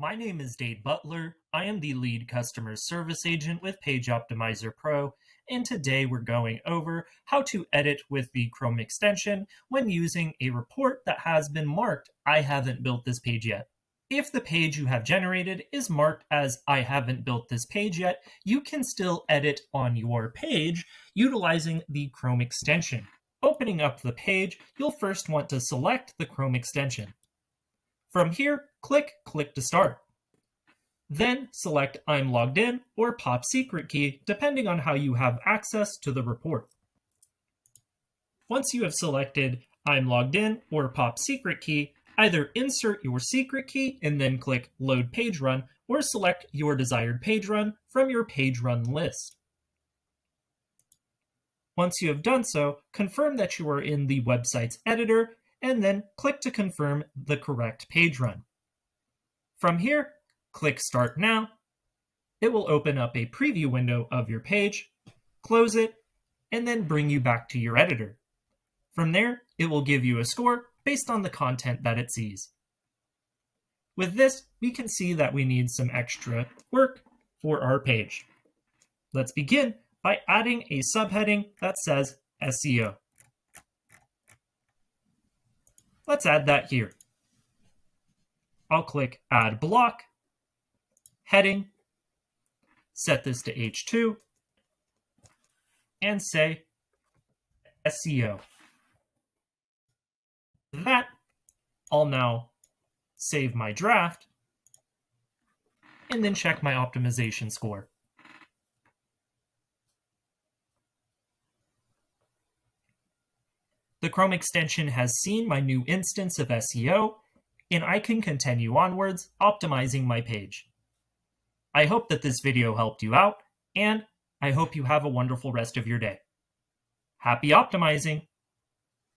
My name is Dade Butler. I am the lead customer service agent with Page Optimizer Pro, and today we're going over how to edit with the Chrome extension when using a report that has been marked I haven't built this page yet. If the page you have generated is marked as I haven't built this page yet, you can still edit on your page utilizing the Chrome extension. Opening up the page, you'll first want to select the Chrome extension. From here, click Click to Start. Then select I'm logged in or Pop Secret Key, depending on how you have access to the report. Once you have selected I'm logged in or Pop Secret Key, either insert your secret key and then click Load Page Run, or select your desired page run from your page run list. Once you have done so, confirm that you are in the website's editor and then click to confirm the correct page run. From here, click Start Now. It will open up a preview window of your page, close it, and then bring you back to your editor. From there, it will give you a score based on the content that it sees. With this, we can see that we need some extra work for our page. Let's begin by adding a subheading that says SEO. Let's add that here. I'll click Add Block, Heading, set this to H2, and say SEO. That, I'll now save my draft, and then check my optimization score. The Chrome extension has seen my new instance of SEO, and I can continue onwards, optimizing my page. I hope that this video helped you out, and I hope you have a wonderful rest of your day. Happy optimizing!